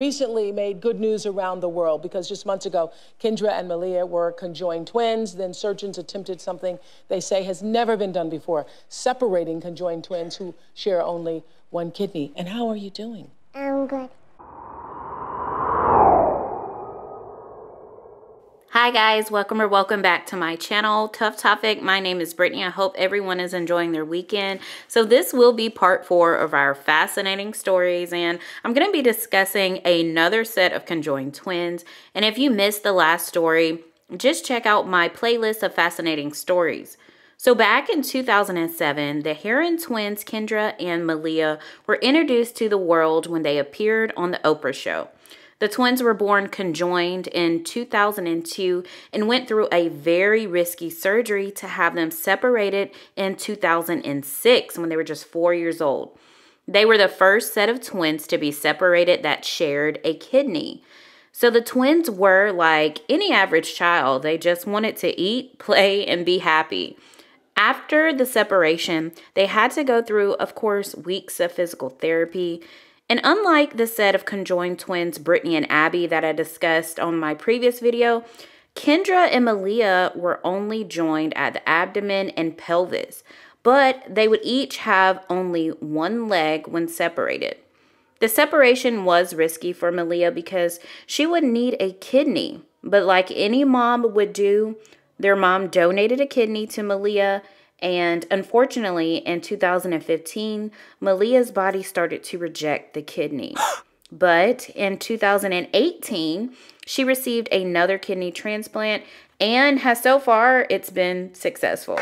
recently made good news around the world because just months ago, Kendra and Maliyah were conjoined twins. Then surgeons attempted something they say has never been done before, separating conjoined twins who share only one kidney. And how are you doing? I'm good. Hi guys, welcome or welcome back to my channel, Tuff Topic. My name is Brittany. I hope everyone is enjoying their weekend. So this will be part four of our fascinating stories and I'm going to be discussing another set of conjoined twins. And if you missed the last story, just check out my playlist of fascinating stories. So back in 2007, the Herrin twins, Kendra and Maliyah, were introduced to the world when they appeared on the Oprah show. The twins were born conjoined in 2002 and went through a very risky surgery to have them separated in 2006 when they were just four years old. They were the first set of twins to be separated that shared a kidney. So the twins were like any average child, they just wanted to eat, play, and be happy. After the separation, they had to go through, of course, weeks of physical therapy and unlike the set of conjoined twins, Brittany and Abby, that I discussed on my previous video, Kendra and Maliyah were only joined at the abdomen and pelvis, but they would each have only one leg when separated. The separation was risky for Maliyah because she would need a kidney, but like any mom would do, their mom donated a kidney to Maliyah and unfortunately, in 2015, Maliyah's body started to reject the kidney. but in 2018, she received another kidney transplant and has so far it's been successful.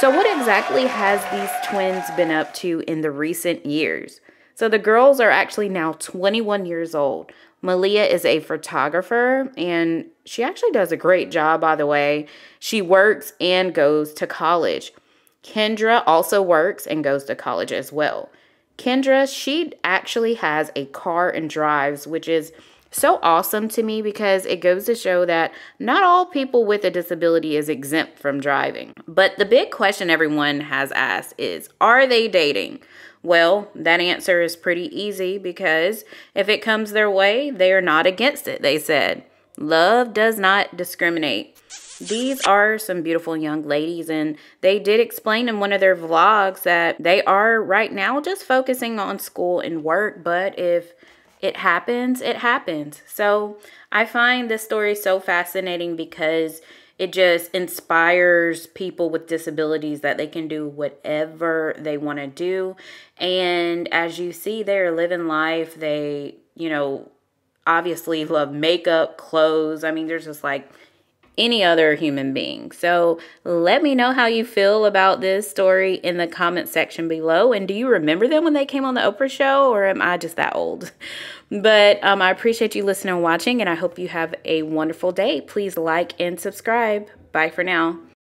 So what exactly has these twins been up to in the recent years? So the girls are actually now 21 years old. Maliyah is a photographer and she actually does a great job, by the way. She works and goes to college. Kendra also works and goes to college as well. Kendra, she actually has a car and drives, which is so awesome to me because it goes to show that not all people with a disability is exempt from driving. But the big question everyone has asked is, are they dating? Well, that answer is pretty easy because if it comes their way, they are not against it, they said. Love does not discriminate. These are some beautiful young ladies, and they did explain in one of their vlogs that they are right now just focusing on school and work, but if it happens, it happens. So I find this story so fascinating because it just inspires people with disabilities that they can do whatever they want to do. And as you see, they're living life. They, you know, obviously love makeup, clothes. I mean, there's just like any other human being. So let me know how you feel about this story in the comment section below. And do you remember them when they came on the Oprah show or am I just that old? But um, I appreciate you listening and watching and I hope you have a wonderful day. Please like and subscribe. Bye for now.